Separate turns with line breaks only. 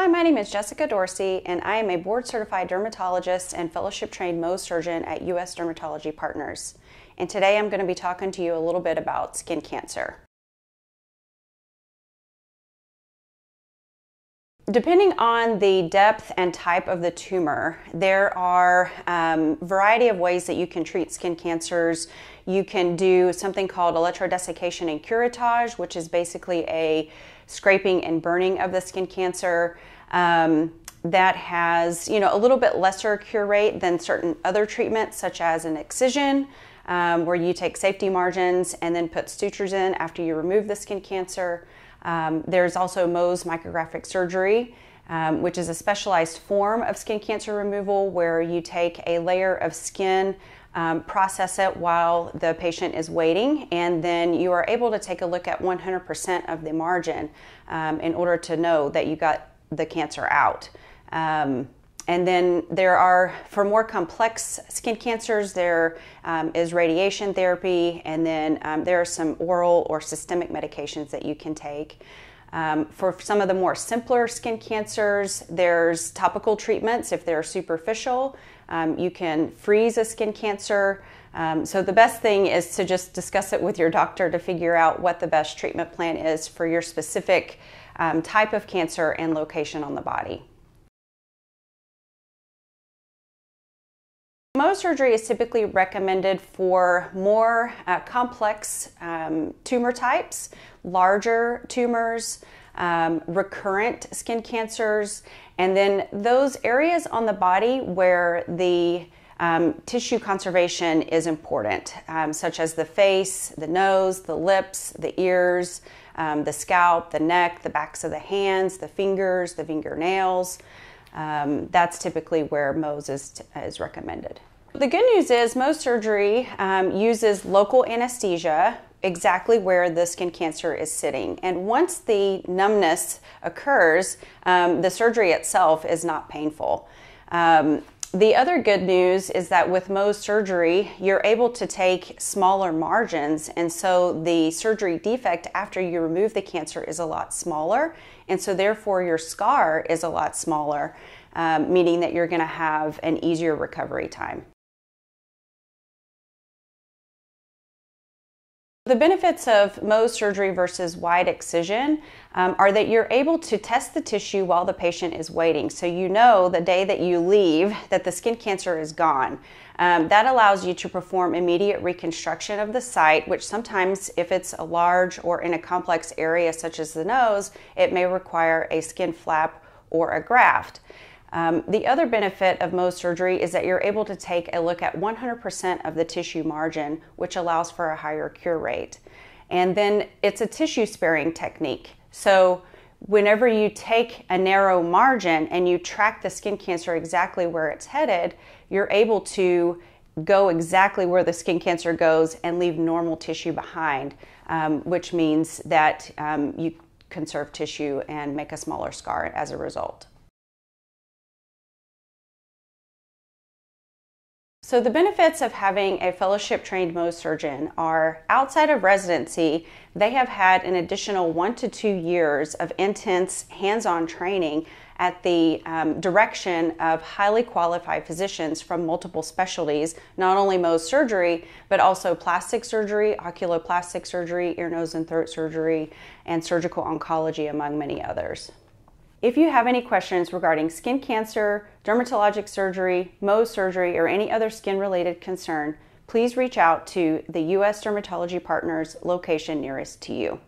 Hi, my name is Jessica Dorsey, and I am a board certified dermatologist and fellowship trained Mohs surgeon at U.S. Dermatology Partners. And today I'm going to be talking to you a little bit about skin cancer. Depending on the depth and type of the tumor, there are a um, variety of ways that you can treat skin cancers. You can do something called electrodesiccation and curettage, which is basically a scraping and burning of the skin cancer. Um, that has you know a little bit lesser cure rate than certain other treatments such as an excision um, where you take safety margins and then put sutures in after you remove the skin cancer um, there's also Mohs micrographic surgery, um, which is a specialized form of skin cancer removal where you take a layer of skin, um, process it while the patient is waiting, and then you are able to take a look at 100% of the margin um, in order to know that you got the cancer out. And then there are, for more complex skin cancers, there um, is radiation therapy, and then um, there are some oral or systemic medications that you can take. Um, for some of the more simpler skin cancers, there's topical treatments if they're superficial. Um, you can freeze a skin cancer. Um, so the best thing is to just discuss it with your doctor to figure out what the best treatment plan is for your specific um, type of cancer and location on the body. Mohs surgery is typically recommended for more uh, complex um, tumor types, larger tumors, um, recurrent skin cancers, and then those areas on the body where the um, tissue conservation is important, um, such as the face, the nose, the lips, the ears, um, the scalp, the neck, the backs of the hands, the fingers, the fingernails. Um, that's typically where Mohs is, is recommended. The good news is Mohs surgery um, uses local anesthesia exactly where the skin cancer is sitting. And once the numbness occurs, um, the surgery itself is not painful. Um, the other good news is that with Mohs surgery, you're able to take smaller margins, and so the surgery defect after you remove the cancer is a lot smaller, and so therefore your scar is a lot smaller, um, meaning that you're going to have an easier recovery time. The benefits of Mohs surgery versus wide excision um, are that you're able to test the tissue while the patient is waiting. So you know the day that you leave that the skin cancer is gone. Um, that allows you to perform immediate reconstruction of the site, which sometimes, if it's a large or in a complex area such as the nose, it may require a skin flap or a graft. Um, the other benefit of Mohs surgery is that you're able to take a look at 100% of the tissue margin, which allows for a higher cure rate. And then it's a tissue sparing technique. So whenever you take a narrow margin and you track the skin cancer exactly where it's headed, you're able to go exactly where the skin cancer goes and leave normal tissue behind, um, which means that um, you conserve tissue and make a smaller scar as a result. So, the benefits of having a fellowship trained Mohs surgeon are outside of residency, they have had an additional one to two years of intense hands on training at the um, direction of highly qualified physicians from multiple specialties, not only Mohs surgery, but also plastic surgery, oculoplastic surgery, ear, nose, and throat surgery, and surgical oncology, among many others. If you have any questions regarding skin cancer, dermatologic surgery, Mohs surgery, or any other skin related concern, please reach out to the U.S. Dermatology Partners location nearest to you.